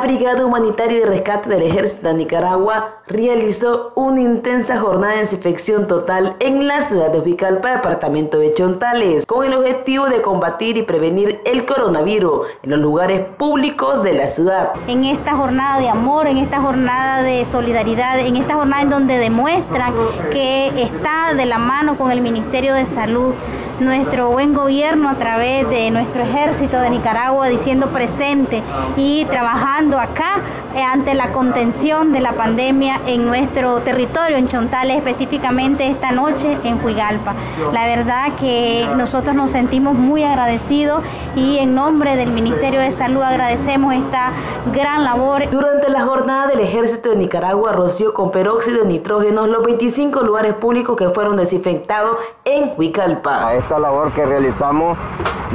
Brigada Humanitaria de Rescate del Ejército de Nicaragua realizó una intensa jornada de desinfección total en la ciudad de Huicalpa, departamento de Chontales, con el objetivo de combatir y prevenir el coronavirus en los lugares públicos de la ciudad. En esta jornada de amor, en esta jornada de solidaridad, en esta jornada en donde demuestran que está de la mano con el Ministerio de Salud nuestro buen gobierno a través de nuestro ejército de Nicaragua diciendo presente y trabajando acá eh, ante la contención de la pandemia en nuestro territorio, en Chontales, específicamente esta noche en Huigalpa. La verdad que nosotros nos sentimos muy agradecidos y en nombre del Ministerio de Salud agradecemos esta gran labor. Durante la jornada del Ejército de Nicaragua roció con peróxido de nitrógeno los 25 lugares públicos que fueron desinfectados en Huicalpa. A esta labor que realizamos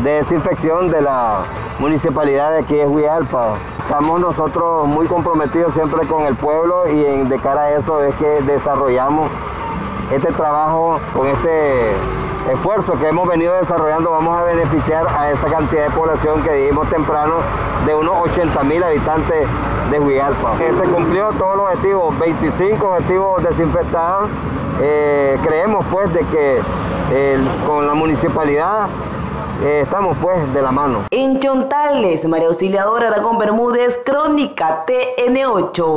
de desinfección de la municipalidad de aquí de Huigalpa. Estamos nosotros muy comprometidos siempre con el pueblo y de cara a eso es que desarrollamos este trabajo con este esfuerzo que hemos venido desarrollando vamos a beneficiar a esa cantidad de población que dijimos temprano de unos 80 mil habitantes de Huigalpa. Se cumplió todos los objetivos, 25 objetivos desinfectados. Eh, creemos pues de que con la municipalidad eh, estamos pues de la mano. En Chontales, María Auxiliadora Aragón Bermúdez, Crónica TN8.